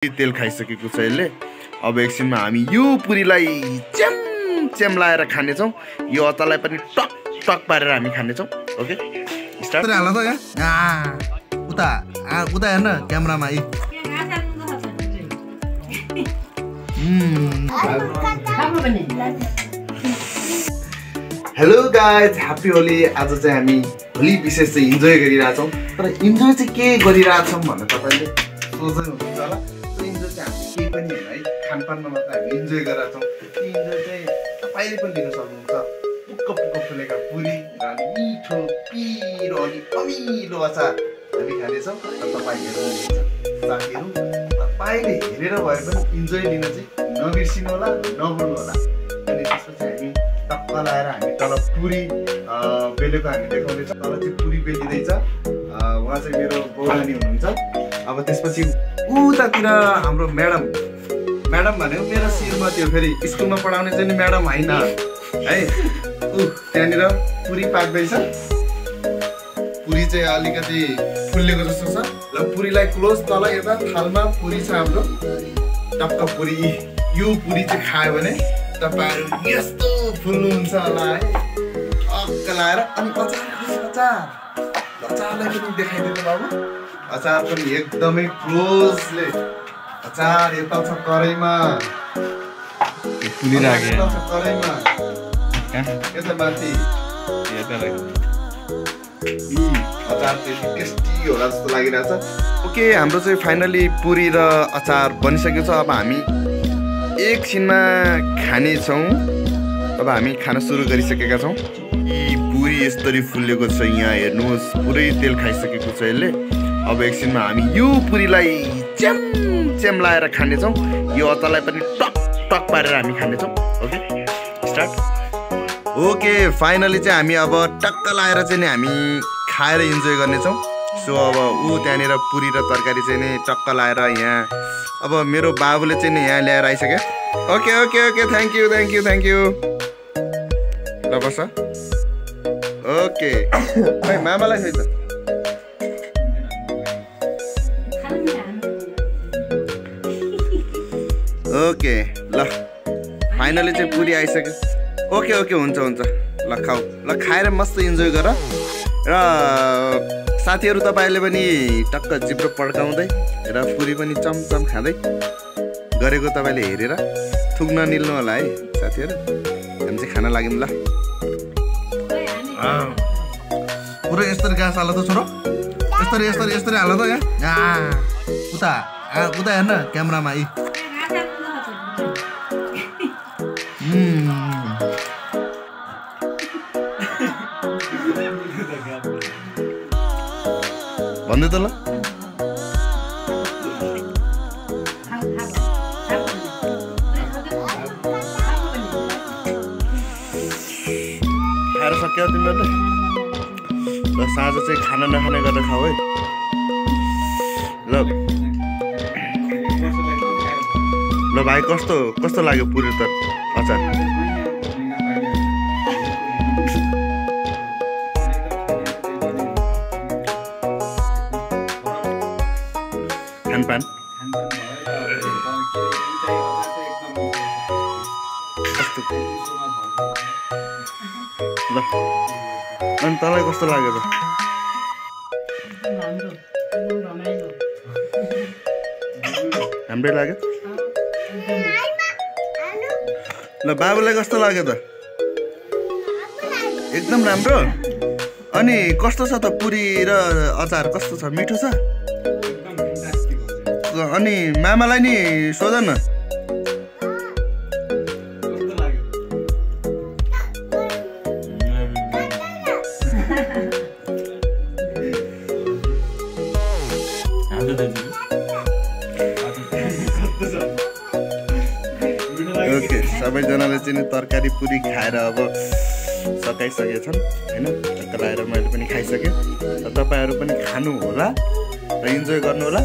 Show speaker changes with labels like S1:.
S1: तेल खाइसकेको छ यसले। अब एकछिनमा हामी यो पुरीलाई च्याम च्याम लाएर खानेछौँ। यो अचारलाई पनि टक टक पारेर हामी खानेछौँ। ओके? स्टार्ट
S2: यत्रो हाल त यहाँ। आ, उता आ, उता हेर्न क्यामरामा
S1: हेलो गाइज ह्याप्पी होली आज चाहिँ हामी होली विशेष चाहिँ इन्जोय गरिरहेछौँ। तर इन्जोय चाहिँ के गरिरहेछौँ भनेर तपाईँले सोच्नुहुन्छ होला। केही पनि है? खानपानमा मात्र हामी इन्जोय गरेर छौँ। त्यो इन्जोय चाहिँ तपाईँले पनि लिन सक्नुहुन्छ। पुक्क पुक्क फुलेका पुरी र मिठो पिरो अनि अमिलो अचार हामी खानेछौँ। तपाईँ हेर्नुहुन्छ साथीहरू तपाईँले हेरेर भए पनि इन्जोय लिन चाहिँ नबिर्सिनु होला नभुल्नु होला अनि त्यसपछि हामी टक्क लाएर हामी तल पुरी बेलेको हामी देखाउँदैछौँ तल चाहिँ पुरी बेलिँदैछ। उहाँ चाहिँ मेरो बौरानी हुनुहुन्छ। अब त्यसपछि उतातिर हाम्रो म्याडम म्याडम भनेको मेरो शिरमा त्यो फेरि स्कुलमा पढाउने चाहिँ म्याडम होइन। है ऊ त्यहाँनिर पुरी पाक्दैछ। पुरी चाहिँ अलिकति फुल्लेको जस्तो छ। ल पुरीलाई क्लोज तल यता थालमा पुरी छ हाम्रो। टक्क पुरी यो पुरी चाहिँ खायो भने तपाईँहरू यस्तो फुल्नुहुन्छ होला है। टक्क लाएर अनि अचार। अचारलाई पनि देखाइदिनु बाबु। अचार पनि एकदमै क्लोजले। अचार यता छ कराईमा कराईमा? यता माथि। अचार चाहिँ टेस्टी होला जस्तो लागिरहेछ। ओके हाम्रो चाहिँ फाइनली पुरी र अचार बनिसकेको छ। अब हामी एकछिनमा खानेछौँ। अब हामी खान सुरु गरिसकेका छौँ। पुरी यसरी फुलेको छ यहाँ हेर्नुहोस् पुरै तेल खाइसकेको छ यसले अब एकछिनमा हामी यो पुरीलाई च्याम च्याम लाएर खानेछौँ यो अचारलाई पनि टक टक पारेर हामी खानेछौँ ओके स्टार्ट ओके फाइनली चाहिँ हामी अब टक्क लाएर चाहिँ नि हामी खाएर इन्जोय गर्नेछौँ सो अब ऊ त्यहाँनिर पुरी र तरकारी चाहिँ नि टक्क लाएर यहाँ अब मेरो बाबुले चाहिँ नि यहाँ ल्याएर आइसक्यो। Okay okay okay thank you thank you thank you ल बस। ओके खै मामालाई त ओके ल. फाइनली चाहिँ पुरी आइसक्यो. ओके ओके हुन्छ हुन्छ. ल खाऊ. ल खाएर मस्त इन्जोय गर. र साथीहरू तपाईँहरूले पनि टक्क जिब्रो पड्काउँदै र पुरी पनि चमचम खाँदै गरेको तपाईँले हेरेर थुक्न निल्नु होला है साथीहरू। हामी चाहिँ खान लाग्यौँ ल।
S2: पुरै यस्तरी घाँस हाल त छोरो यस्तरी यस्तरी यस्तरी हाल त यहाँ आ, उता उता हेर्न क्यामरामा यी
S1: भन्दै त ल सक्यो तिमीहरूले? ल साँझ चाहिँ खाना नखाने गरेर खाऊ है। ल। ल भाइ कस्तो कस्तो लाग्यो पुरी त? अचार। खानपान। कस्तो? ल। अनि तँलाई कस्तो लाग्यो त? राम्रै लाग्यो? ल बाबुलाई कस्तो लाग्यो त? एकदम राम्रो। अनि कस्तो छ त पुरी र अचार? कस्तो छ? मिठो छ? अनि मामालाई नि सोध न। ओके सबैजनाले चाहिँ तरकारी पुरी खाएर अब सकाइसकेछन् होइन? टक्क लाएर मैले पनि खाइसकेँ। र तपाईँहरू पनि खानु होला र इन्जोय गर्नु होला।